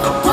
the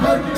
Hadi.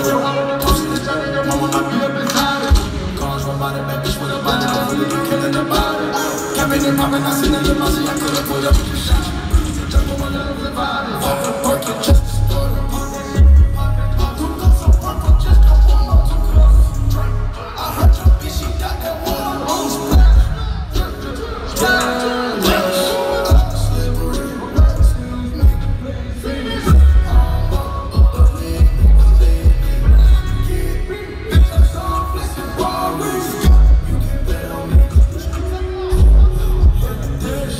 been in my been I seen it, you must I could've put up with shot. Jump on my love. Fuck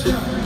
Yeah.